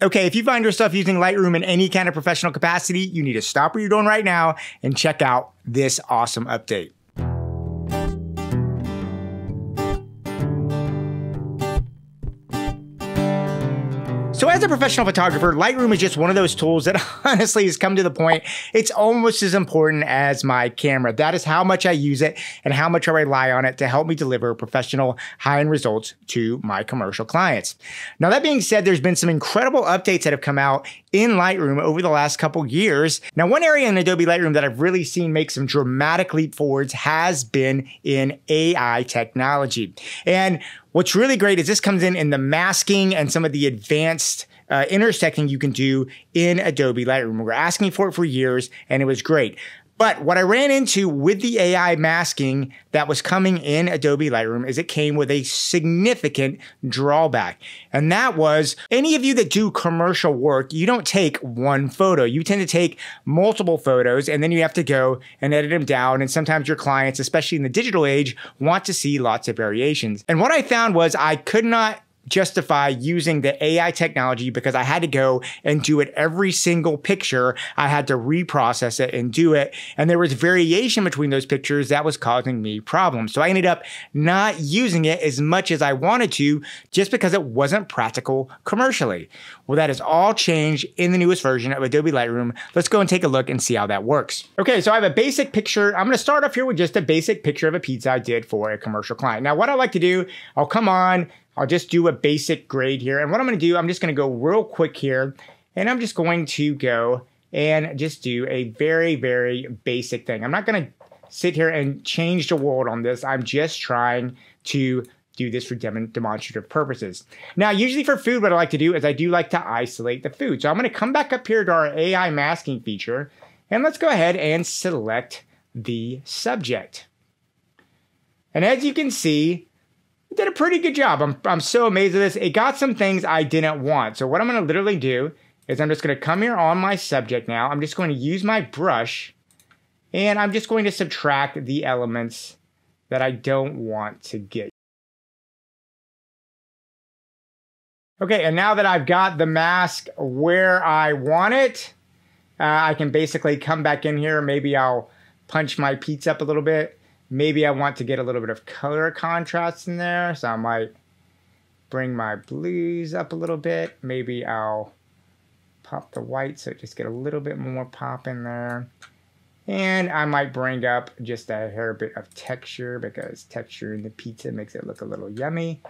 Okay, if you find yourself using Lightroom in any kind of professional capacity, you need to stop what you're doing right now and check out this awesome update. So as a professional photographer, Lightroom is just one of those tools that honestly has come to the point it's almost as important as my camera. That is how much I use it and how much I rely on it to help me deliver professional high-end results to my commercial clients. Now that being said, there's been some incredible updates that have come out in Lightroom over the last couple years. Now one area in Adobe Lightroom that I've really seen make some dramatic leap forwards has been in AI technology. And What's really great is this comes in in the masking and some of the advanced uh, intersecting you can do in Adobe Lightroom. We were asking for it for years and it was great. But what I ran into with the AI masking that was coming in Adobe Lightroom is it came with a significant drawback. And that was any of you that do commercial work, you don't take one photo. You tend to take multiple photos and then you have to go and edit them down. And sometimes your clients, especially in the digital age, want to see lots of variations. And what I found was I could not justify using the AI technology because I had to go and do it every single picture. I had to reprocess it and do it. And there was variation between those pictures that was causing me problems. So I ended up not using it as much as I wanted to just because it wasn't practical commercially. Well, that has all changed in the newest version of Adobe Lightroom. Let's go and take a look and see how that works. Okay, so I have a basic picture. I'm gonna start off here with just a basic picture of a pizza I did for a commercial client. Now, what I like to do, I'll come on, I'll just do a basic grade here. And what I'm going to do, I'm just going to go real quick here. And I'm just going to go and just do a very, very basic thing. I'm not going to sit here and change the world on this. I'm just trying to do this for dem demonstrative purposes. Now, usually for food, what I like to do is I do like to isolate the food. So I'm going to come back up here to our AI masking feature. And let's go ahead and select the subject. And as you can see, it did a pretty good job. I'm, I'm so amazed at this. It got some things I didn't want. So what I'm going to literally do is I'm just going to come here on my subject now. I'm just going to use my brush and I'm just going to subtract the elements that I don't want to get. Okay, and now that I've got the mask where I want it, uh, I can basically come back in here. Maybe I'll punch my pizza up a little bit. Maybe I want to get a little bit of color contrast in there, so I might bring my blues up a little bit. Maybe I'll pop the white so just get a little bit more pop in there. And I might bring up just a hair bit of texture because texture in the pizza makes it look a little yummy.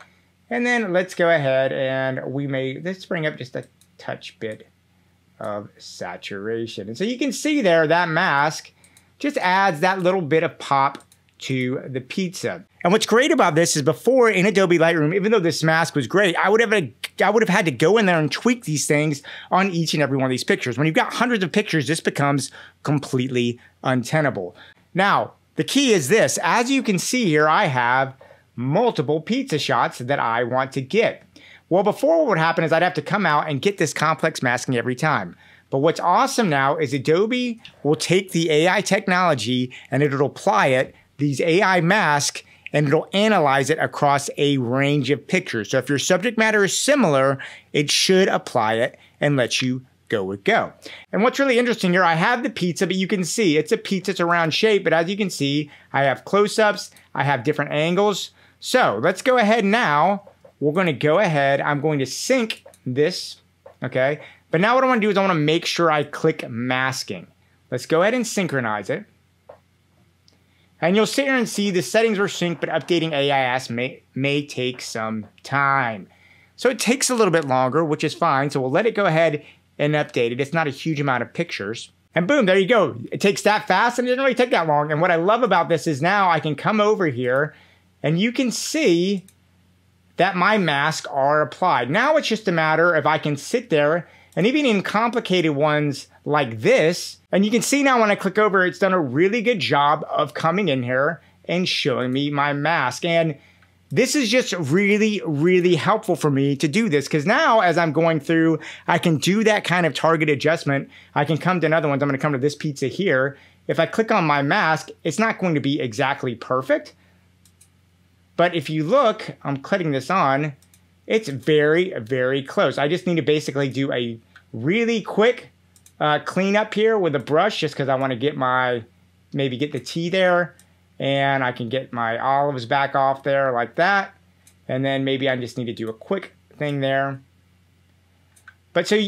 And then let's go ahead and we may, let's bring up just a touch bit of saturation. And so you can see there that mask just adds that little bit of pop to the pizza. And what's great about this is before in Adobe Lightroom, even though this mask was great, I would have I would have had to go in there and tweak these things on each and every one of these pictures. When you've got hundreds of pictures, this becomes completely untenable. Now, the key is this. As you can see here, I have multiple pizza shots that I want to get. Well, before what would happen is I'd have to come out and get this complex masking every time. But what's awesome now is Adobe will take the AI technology and it'll apply it these AI masks and it'll analyze it across a range of pictures. So if your subject matter is similar, it should apply it and let you go with go. And what's really interesting here, I have the pizza, but you can see it's a pizza, it's a round shape, but as you can see, I have close-ups, I have different angles. So let's go ahead now. We're gonna go ahead, I'm going to sync this, okay? But now what I wanna do is I wanna make sure I click masking. Let's go ahead and synchronize it. And you'll sit here and see the settings were synced, but updating AIS may, may take some time. So it takes a little bit longer, which is fine. So we'll let it go ahead and update it. It's not a huge amount of pictures. And boom, there you go. It takes that fast and it didn't really take that long. And what I love about this is now I can come over here and you can see that my masks are applied. Now it's just a matter if I can sit there and even in complicated ones like this, and you can see now when I click over, it's done a really good job of coming in here and showing me my mask. And this is just really, really helpful for me to do this because now as I'm going through, I can do that kind of target adjustment. I can come to another ones. I'm going to come to this pizza here. If I click on my mask, it's not going to be exactly perfect. But if you look, I'm clicking this on, it's very, very close. I just need to basically do a really quick uh, cleanup here with a brush just because I want to get my, maybe get the tea there and I can get my olives back off there like that. And then maybe I just need to do a quick thing there. But so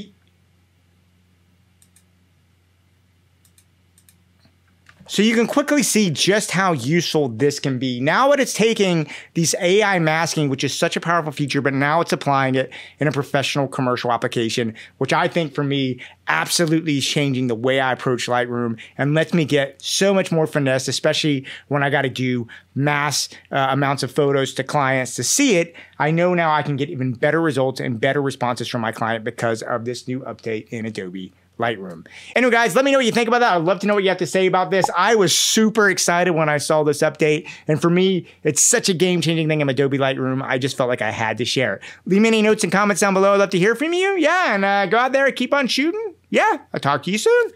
So you can quickly see just how useful this can be. Now what it's taking these AI masking, which is such a powerful feature, but now it's applying it in a professional commercial application, which I think for me absolutely is changing the way I approach Lightroom and lets me get so much more finesse, especially when I got to do mass uh, amounts of photos to clients to see it. I know now I can get even better results and better responses from my client because of this new update in Adobe Lightroom. Anyway, guys, let me know what you think about that. I'd love to know what you have to say about this. I was super excited when I saw this update. And for me, it's such a game changing thing in Adobe Lightroom. I just felt like I had to share it. Leave me any notes and comments down below. I'd love to hear from you. Yeah. And uh, go out there and keep on shooting. Yeah. I'll talk to you soon.